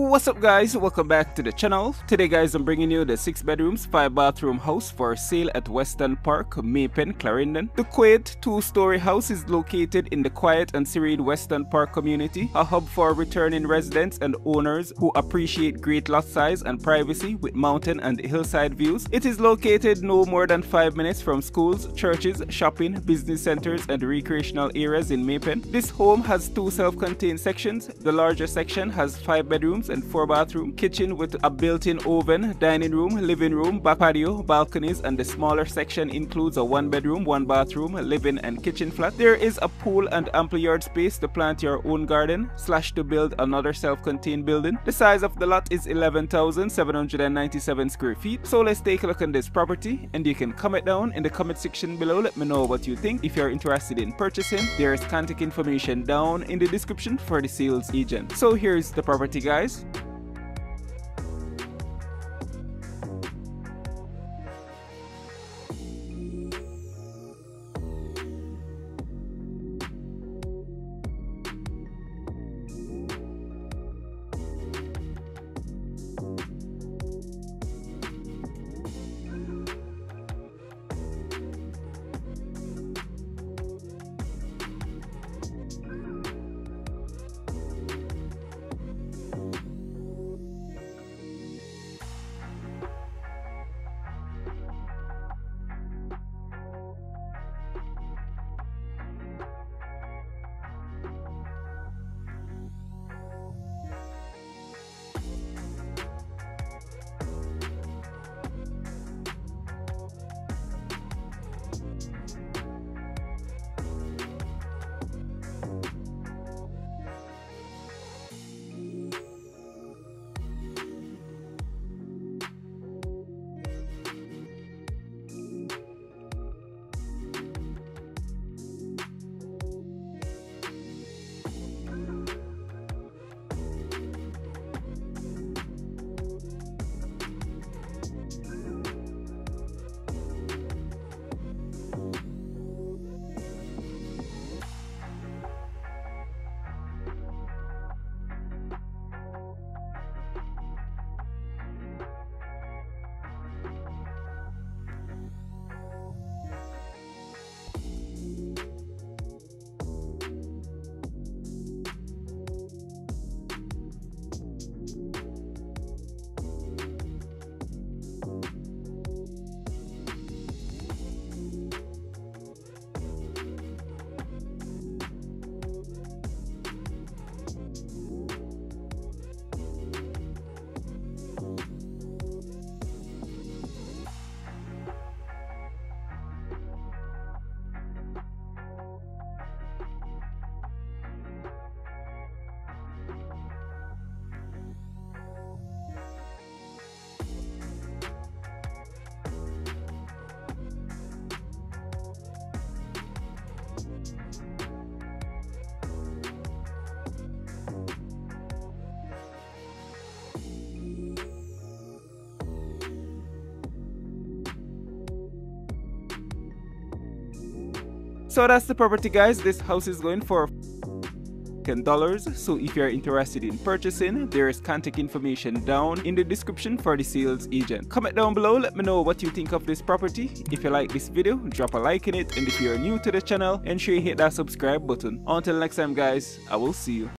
What's up guys, welcome back to the channel. Today guys I'm bringing you the 6 bedrooms 5 bathroom house for sale at Weston Park, May Pen, Clarendon. The quaint 2 story house is located in the quiet and serene Weston Park community, a hub for returning residents and owners who appreciate great lot size and privacy with mountain and hillside views. It is located no more than 5 minutes from schools, churches, shopping, business centers and recreational areas in May Pen. This home has two self-contained sections. The larger section has 5 bedrooms and 4 bathroom, kitchen with a built-in oven, dining room, living room, back patio, balconies and the smaller section includes a 1 bedroom, 1 bathroom, living and kitchen flat. There is a pool and ample yard space to plant your own garden slash to build another self-contained building. The size of the lot is 11,797 square feet. So let's take a look at this property and you can comment down in the comment section below. Let me know what you think. If you're interested in purchasing, there is contact information down in the description for the sales agent. So here's the property guys. So that's the property guys. This house is going for dollars. So if you're interested in purchasing there is contact information down in the description for the sales agent. Comment down below. Let me know what you think of this property. If you like this video drop a like in it. And if you're new to the channel ensure you hit that subscribe button. Until next time guys i will see you